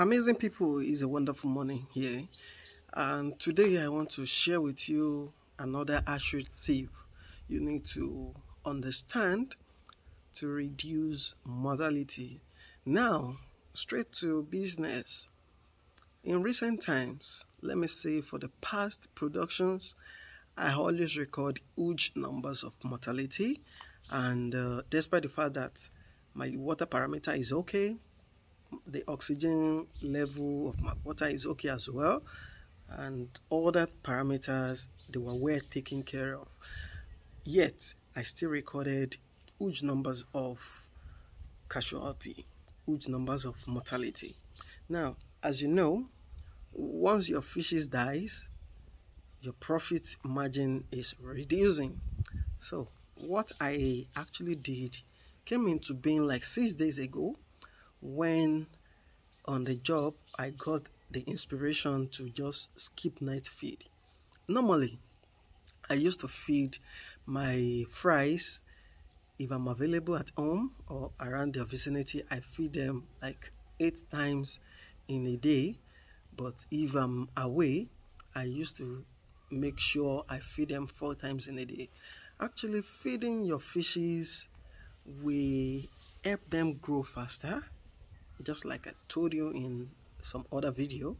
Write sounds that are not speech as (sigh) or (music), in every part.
Amazing people is a wonderful morning here, and today I want to share with you another hatchery tip you need to understand to reduce mortality. Now, straight to business. In recent times, let me say for the past productions, I always record huge numbers of mortality, and uh, despite the fact that my water parameter is okay, the oxygen level of my water is okay as well and all that parameters they were well taken care of. Yet i still recorded huge numbers of casualty huge numbers of mortality. Now as you know once your fishes dies your profit margin is reducing. So what i actually did came into being like six days ago when on the job I got the inspiration to just skip night feed. Normally, I used to feed my fries if I'm available at home or around their vicinity. I feed them like eight times in a day, but if I'm away, I used to make sure I feed them four times in a day. Actually, feeding your fishes will help them grow faster just like I told you in some other video.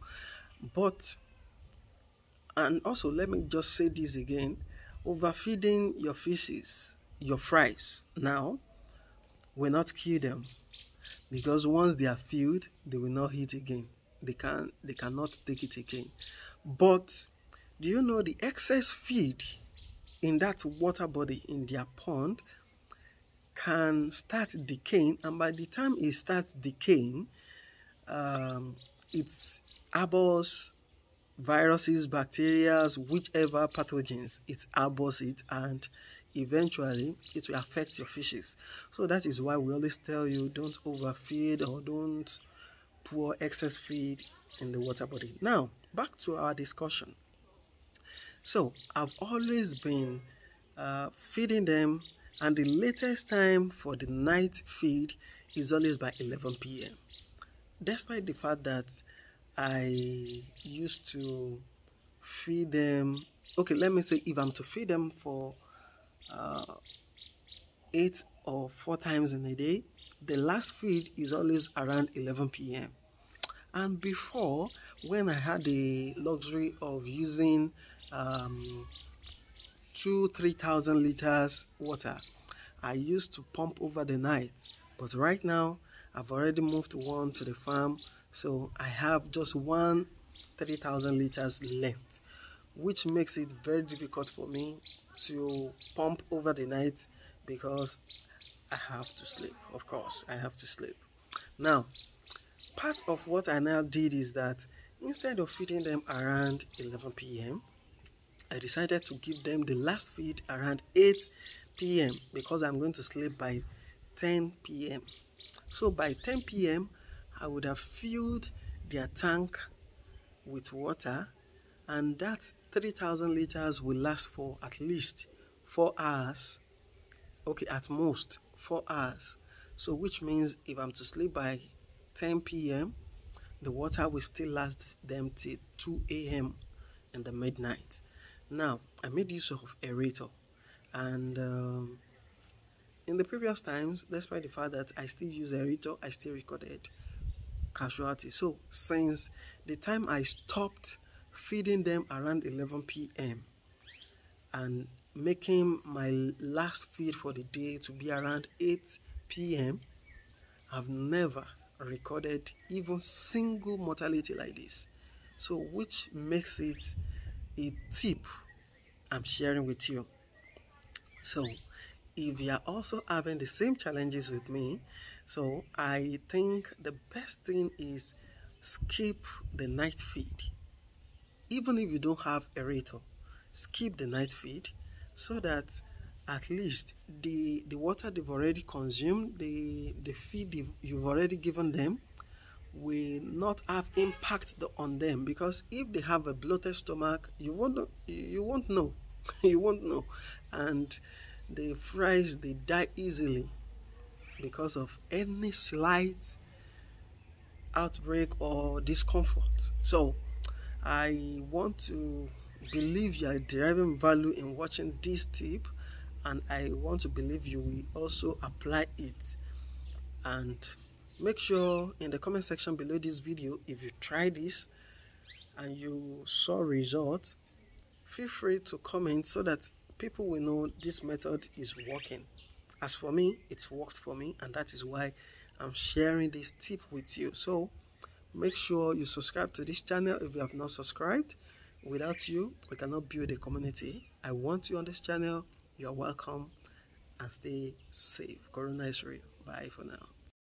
But and also let me just say this again overfeeding your fishes your fries now will not kill them. Because once they are filled they will not eat again. They can they cannot take it again. But do you know the excess feed in that water body in their pond can start decaying and by the time it starts decaying um, it's harbors viruses bacteria whichever pathogens it harbors it and eventually it will affect your fishes. So that is why we always tell you don't overfeed or don't pour excess feed in the water body. Now back to our discussion. So i've always been uh, feeding them and the latest time for the night feed is always by 11 p.m. Despite the fact that I used to feed them, okay, let me say if I'm to feed them for uh, eight or four times in a day, the last feed is always around 11 p.m. And before, when I had the luxury of using um, two, three thousand liters water. I used to pump over the night, but right now I've already moved one to the farm, so I have just one 30,000 liters left, which makes it very difficult for me to pump over the night because I have to sleep. Of course, I have to sleep. Now, part of what I now did is that instead of feeding them around 11 p.m., I decided to give them the last feed around 8 p.m. because I'm going to sleep by 10 p.m. So by 10 p.m., I would have filled their tank with water, and that 3000 liters will last for at least 4 hours. Okay, at most 4 hours. So, which means if I'm to sleep by 10 p.m., the water will still last them till 2 a.m. in the midnight. Now, I made use of aerator, and um, in the previous times, despite the fact that I still use aerator, I still recorded casualty. So, since the time I stopped feeding them around 11 p.m. and making my last feed for the day to be around 8 p.m., I've never recorded even single mortality like this. So, which makes it a tip I'm sharing with you. So, if you are also having the same challenges with me, so I think the best thing is skip the night feed. Even if you don't have aerator, skip the night feed so that at least the the water they've already consumed, the the feed you've already given them will not have impact on them because if they have a bloated stomach you won't you won't know (laughs) you won't know and the fries they die easily because of any slight outbreak or discomfort. So, I want to believe you are deriving value in watching this tip, and I want to believe you will also apply it. And make sure in the comment section below this video if you try this and you saw results, feel free to comment so that people will know this method is working. As for me, it's worked for me, and that is why I'm sharing this tip with you. So make sure you subscribe to this channel if you have not subscribed. Without you, we cannot build a community. I want you on this channel. You are welcome and stay safe. Corona is real. Bye for now.